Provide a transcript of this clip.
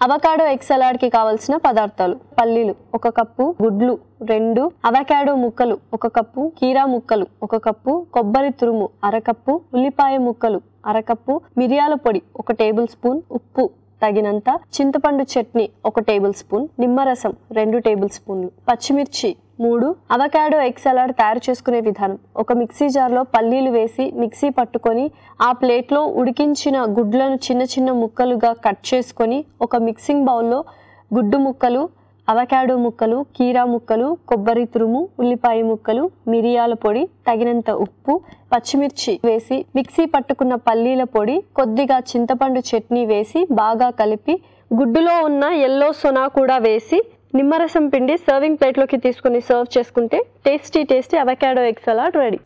Avocado egg సలాడ్కి కావలసిన పదార్థాలు పల్లీలు ఒక కప్పు గుడ్లు రెండు అవకాడో ముక్కలు ఒక కప్పు కీరా ముక్కలు ఒక కప్పు కొబ్బరి తురుము అరకప్పు ఉల్లిపాయ ముక్కలు అరకప్పు మిరియాల పొడి ఒక టేబుల్ స్పూన్ ఉప్పు తగినంత చింతపండు చట్నీ ఒక టేబుల్ స్పూన్ నిమ్మరసం రెండు టేబుల్ స్పూన్లు పచ్చిమిర్చి మూడు అవకాడో ఎగ్ సలాడ్ తయారు చేసుకునే విధానం. ఒక మిక్సీ జార్లో పల్లీలు వేసి మిక్సీ పట్టుకొని ఆ ప్లేట్లో ఉడికించిన గుడ్లను చిన్న చిన్న ముక్కలుగా కట్ చేసుకొని ఒక మిక్సింగ్ బౌల్లో గుడ్డు ముక్కలు అవకాడో ముక్కలు కీరా ముక్కలు కొబ్బరి తురుము ఉల్లిపాయ ముక్కలు మిరియాల పొడి తగినంత ఉప్పు పచ్చిమిర్చి వేసి మిక్సీ పట్టుకున్న పల్లీల పొడి కొద్దిగా చింతపండు చట్నీ వేసి బాగా కలిపి గుడ్డులో ఉన్న ఎల్లో సొనా కూడా వేసి నిమ్మరసం పిండి సర్వింగ్ ప్లేట్లోకి తీసుకొని సర్వ్ చేసుకుంటే tasty tasty avocado egg salad ready